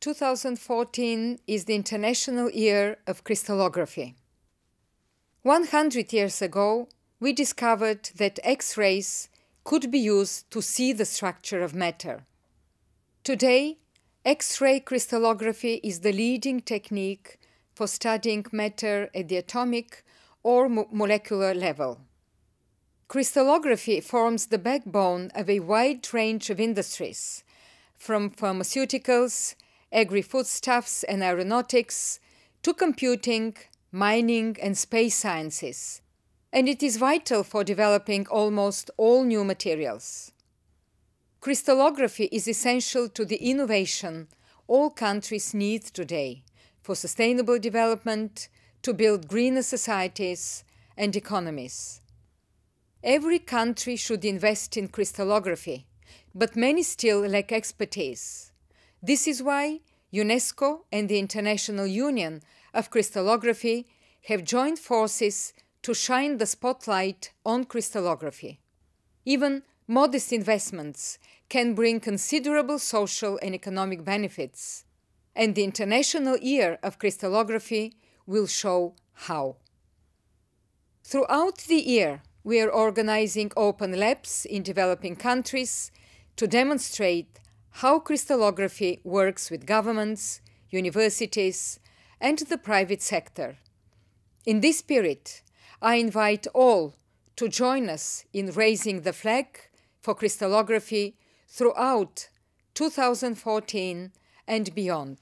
2014 is the International Year of Crystallography. 100 years ago, we discovered that X rays could be used to see the structure of matter. Today, X ray crystallography is the leading technique for studying matter at the atomic or mo- molecular level. Crystallography forms the backbone of a wide range of industries, from pharmaceuticals agri foodstuffs and aeronautics, to computing, mining, and space sciences, and it is vital for developing almost all new materials. Crystallography is essential to the innovation all countries need today for sustainable development, to build greener societies and economies. Every country should invest in crystallography, but many still lack expertise. This is why UNESCO and the International Union of Crystallography have joined forces to shine the spotlight on crystallography. Even modest investments can bring considerable social and economic benefits, and the International Year of Crystallography will show how. Throughout the year, we are organizing open labs in developing countries to demonstrate how crystallography works with governments, universities, and the private sector. In this spirit, I invite all to join us in raising the flag for crystallography throughout 2014 and beyond.